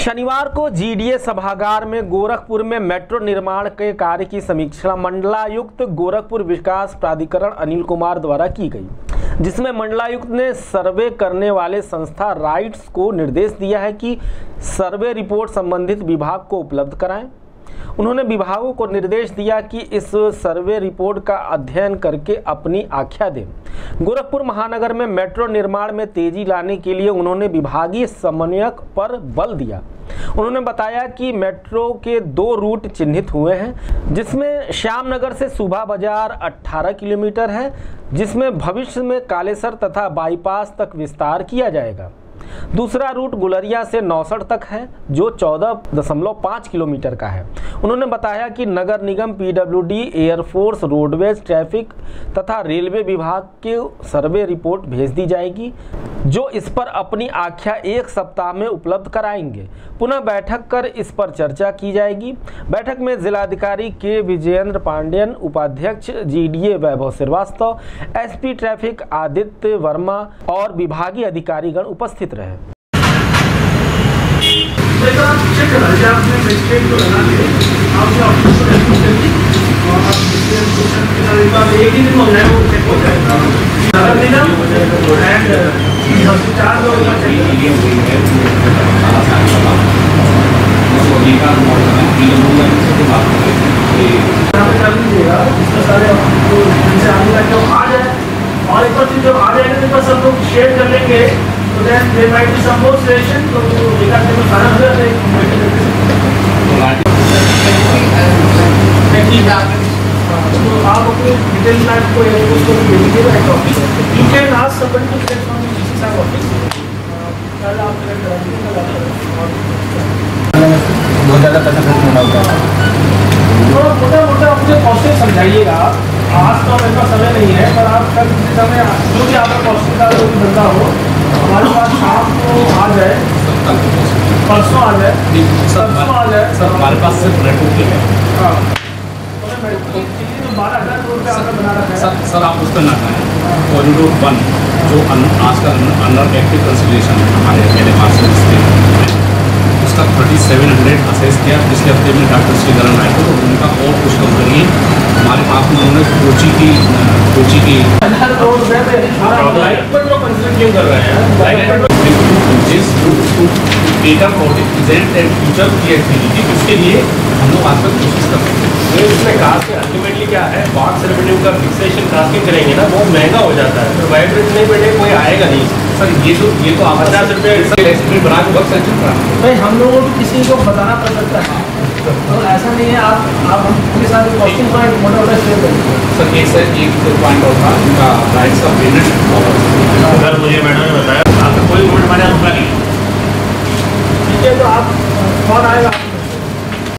शनिवार को जीडीए सभागार में गोरखपुर में मेट्रो निर्माण के कार्य की समीक्षा मंडलायुक्त गोरखपुर विकास प्राधिकरण अनिल कुमार द्वारा की गई, जिसमें मंडलायुक्त ने सर्वे करने वाले संस्था राइट्स को निर्देश दिया है कि सर्वे रिपोर्ट संबंधित विभाग को उपलब्ध कराएँ। उन्होंने विभागों को निर्देश दिया कि इस सर्वे रिपोर्ट का अध्ययन करके अपनी आख्या दें। गोरखपुर महानगर में मेट्रो निर्माण में तेज़ी लाने के लिए उन्होंने विभागीय समन्वयक पर बल दिया। उन्होंने बताया कि मेट्रो के दो रूट चिन्हित हुए हैं, जिसमें श्यामनगर से सुबह बाज़ार 18 किलोमीटर है, जिसमें भविष्य में कालेसर तथा बाईपास तक विस्तार किया जाएगा। दूसरा रूट गुलरिया से नौसठ तक है, जो चौदह दशमलव पाँच किलोमीटर का है। उन्होंने बताया कि नगर निगम PWD air force roadways, traffic तथा रेलवे विभाग के सर्वे रिपोर्ट भेज दी जाएगी। जो इस पर अपनी आख्या एक सप्ताह में उपलब्ध कराएँगे। पुनः बैठक कर इस पर चर्चा की जाएगी। बैठक में जिलाधिकारी के विजयेंद्र पांडेयन, उपाध्यक्ष GDA Vaibhav Srivastava, SP traffic Aditya Verma और विभागीय अधिकारीगण उपस्थित रहे। चेक और एक बार जब आ जाएगा तो एक बार लोग शेयर कर लेंगे तो then there might be some more suggestion तो एक आध दिन सारा हो जाता है तो आप अपने डिटेल मैप को उसको भी भेज दीजिएगा head office you can ask somebody to बहुत ज़्यादा पैसा खर्च होना होता है थोड़ा मोटा मोटा मुझे कॉस्टिंग समझाइएगा आज तो मेरे पास समय नहीं है पर आप कल किसी समय जो भी आपका कॉस्टिंग का जो भी हो हमारे पास शाम को आ जाए परसों आ जाए परसों आ जाए सर हमारे पास सिर्फ़ नेटवर्क है हाँ तो बारह हज़ार करोड़ का बना रखा है सर आप उस पर ना जाएँ कॉरिडोर वन जो आज का अंडर एक्टिव कंसिडरेशन है हमारे मेरे पास उसका थर्टी सेवन हंड्रेड असेस किया पिछले हफ़्ते में डॉक्टर श्रीधरन आए थे तो उनका और कुछ कम करिए हमारे पास में उन्होंने कोची की कोची की हैं डेटा प्रेजेंट एंड फ्यूचर की एक्टिविटी उसके लिए हम लोग आज तक कोशिश कर सकते हैं। तो इसमें अल्टीमेटली क्या है? बॉक्स रेवेन्यू का फिक्सेशन कास्टिंग करेंगे ना वो महँगा हो जाता है। तो वाइब्रेट नहीं बैठे कोई आएगा नहीं। सर ये तो ये तो आप पचास रुपये बना के सेंशन करा भाई हम लोगों को किसी को बताना पड़ सकता है। तो ऐसा नहीं है आप आप हमके साथ कॉस्टिंग पॉइंट मोटा मोटा शेयर करिए सर एक सर एक पॉइंट और था उनका राइट्स का पेमेंट अगर मुझे मैडम ने बताया